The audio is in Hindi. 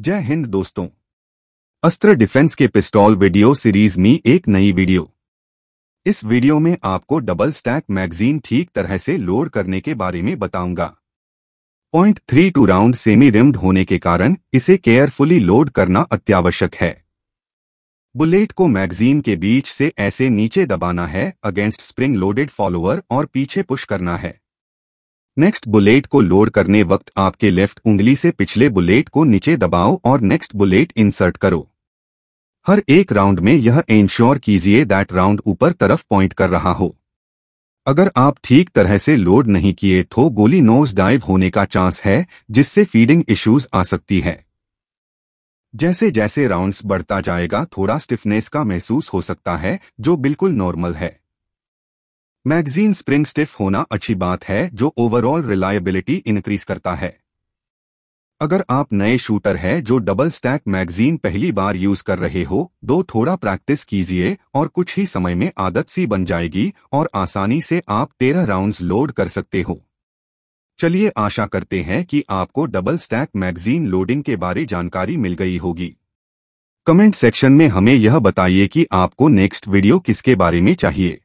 जय हिंद दोस्तों। अस्त्र डिफेंस के पिस्टॉल वीडियो सीरीज़ में एक नई वीडियो। इस वीडियो में आपको डबल स्टैक मैगजीन ठीक तरह से लोड करने के बारे में बताऊँगा। Point three two round semi rimmed होने के कारण इसे केयरफुली लोड करना अत्यावश्यक है। बुलेट को मैगजीन के बीच से ऐसे नीचे दबाना है, अगेंस्ट स्प्रिंग लोडेड फॉलोअर और पीछे पुश करना है। नेक्स्ट बुलेट को लोड करने वक्त आपके लेफ़्ट उंगली से पिछले बुलेट को नीचे दबाओ और नेक्स्ट बुलेट इंसर्ट करो। हर एक राउंड में यह इंश्योर कीजिए दैट राउंड ऊपर तरफ़ पॉइंट कर रहा हो। अगर आप ठीक तरह से लोड नहीं किए तो गोली नोज़ डाइव होने का चांस है, जिससे फीडिंग इश्यूज़ आ सकती है। जैसे जैसे राउंड्स बढ़ता जाएगा, थोड़ा स्टिफनेस का महसूस हो सकता है, जो बिल्कुल नॉर्मल है। मैगजीन स्प्रिंग स्टिफ होना अच्छी बात है, जो ओवरऑल रिलायबिलिटी इंक्रीज करता है। अगर आप नए शूटर है, जो डबल स्टैक मैगजीन पहली बार यूज़ कर रहे हो, दो थोड़ा प्रैक्टिस कीजिए, और कुछ ही समय में आदत सी बन जाएगी, और आसानी से आप तेरह राउंड्स लोड कर सकते हो। चलिए आशा करते हैं कि आपको डबल स्टैक मैगजीन लोडिंग के बारे जानकारी मिल गई होगी। कमेंट सेक्शन में हमें यह बताइए कि आपको नेक्स्ट वीडियो किसके बारे में चाहिए।